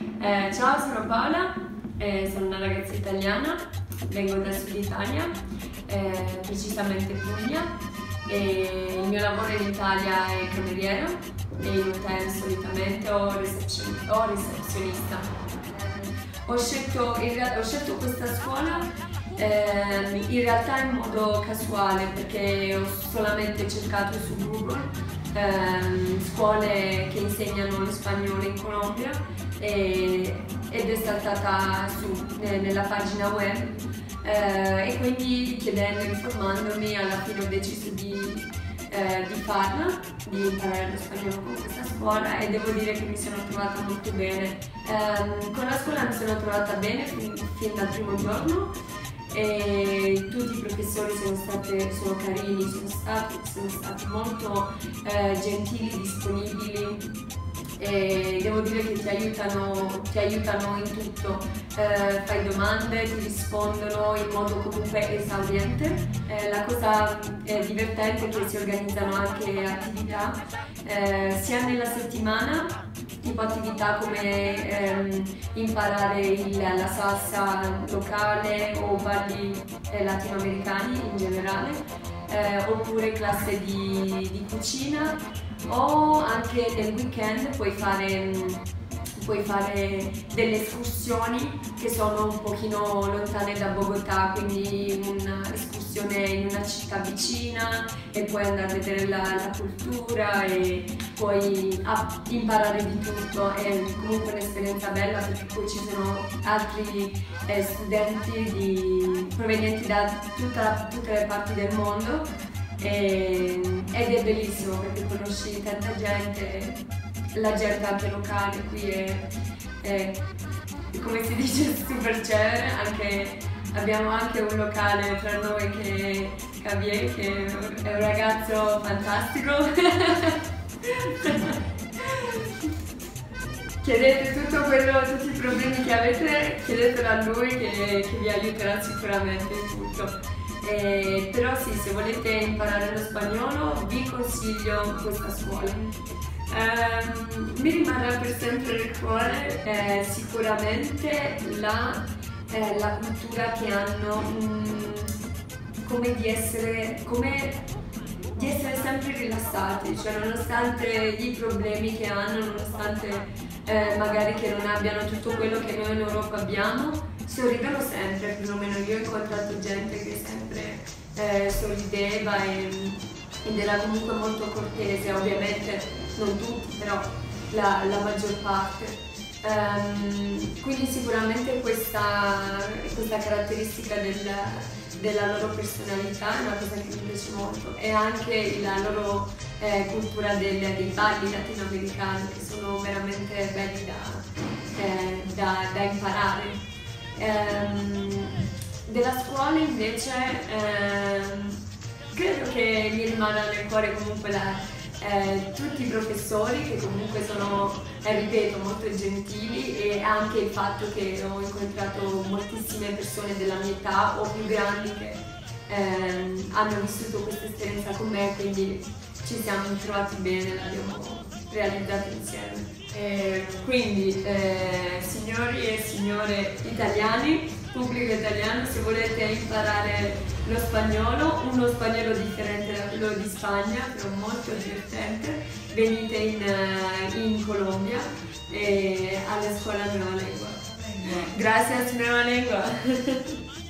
Eh, ciao, sono Paola, eh, sono una ragazza italiana, vengo dal sud Italia, eh, precisamente Puglia. Il mio lavoro in Italia è cameriere e in hotel solitamente o, o recepzionista. Ho scelto, ho scelto questa scuola eh, in realtà in modo casuale perché ho solamente cercato su Google ehm, scuole che insegnano lo spagnolo in Colombia e, ed è saltata su nella pagina web eh, e quindi chiedendo, informandomi alla fine ho deciso di, eh, di farla, di imparare lo spagnolo con questa scuola e devo dire che mi sono trovata molto bene. Eh, con la scuola mi sono trovata bene fin, fin dal primo giorno e tutti i professori sono, state, sono carini, sono stati, sono stati molto eh, gentili, disponibili e devo dire che ti aiutano, ti aiutano in tutto, eh, fai domande, ti rispondono in modo comunque esauriente. Eh, la cosa eh, divertente è che si organizzano anche attività eh, sia nella settimana tipo attività come ehm, imparare il, la salsa locale o balli eh, latinoamericani in generale, eh, oppure classe di, di, cucina o anche nel weekend puoi fare, puoi fare delle escursioni che sono un pochino lontane da Bogotà, quindi un'escursione in una città vicina e puoi andare a vedere la, la cultura e puoi imparare di tutto, è comunque un'esperienza bella perché poi ci sono altri eh, studenti di, provenienti da tutta, tutte le parti del mondo ed è bellissimo perché conosci tanta gente, la gente anche locale qui è, è come si dice super celebre, anche, abbiamo anche un locale tra noi che è Javier che è un ragazzo fantastico. Chiedete tutto quello, tutti i problemi che avete, chiedetelo a lui che, che vi aiuterà sicuramente in tutto. Eh, però sì, se volete imparare lo spagnolo vi consiglio questa scuola. Eh, mi rimarrà per sempre nel cuore eh, sicuramente la, eh, la, cultura che hanno, mm, come di essere, come di essere sempre rilassati, cioè nonostante i problemi che hanno, nonostante eh, magari che non abbiano tutto quello che noi in Europa abbiamo, sorridono sempre, perlomeno io ho incontrato gente che sempre eh, sorrideva e, ed era comunque molto cortese, ovviamente non tutti, però la, la maggior parte. Um, quindi sicuramente questa, questa caratteristica del, della loro personalità è una cosa che mi piace molto e anche la loro eh, cultura del, dei balli latinoamericani che sono veramente belli da, eh, da, da imparare. Ehm, della scuola invece ehm, credo che mi rimane nel cuore comunque la, eh, tutti i professori che comunque sono, eh, ripeto, molto gentili e anche il fatto che ho incontrato moltissime persone della mia età o più grandi che ehm, hanno vissuto questa esperienza con me, quindi ci siamo trovati bene, l'abbiamo realizzato insieme. Eh, quindi, eh, signori e signore italiani, pubblico italiano, se volete imparare lo spagnolo, uno spagnolo differente quello di Spagna, però molto divertente, venite in, uh, in Colombia e alla scuola Nueva Lengua. Grazie, Nueva Lengua.